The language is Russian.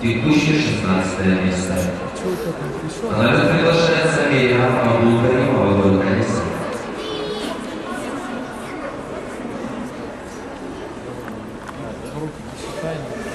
2016 место. На номер приглашается Мирьям Абулгаримова Гулкариса. Руки посчитаем.